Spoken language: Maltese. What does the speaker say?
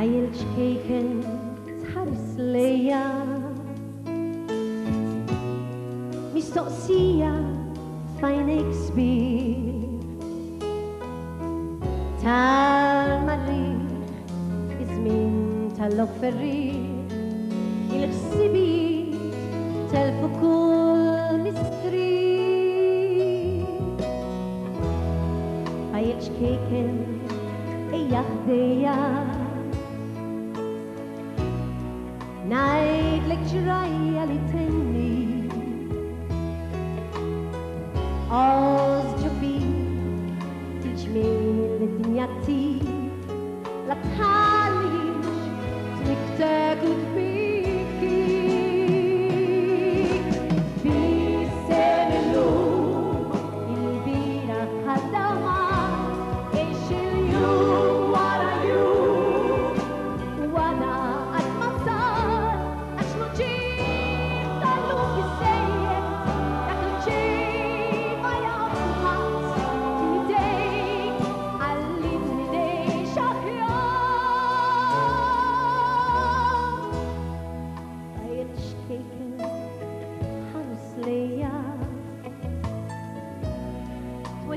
Tajl xkejken tħares lejja Mistoqsija fajnek sbir Tal-marriħ izmin tal-offerriħ Il-ħsibit tal-fukul mistri Tajl xkejken ejja ħdejja lecturai alitenni Ozdjobi, teach me the dignity, la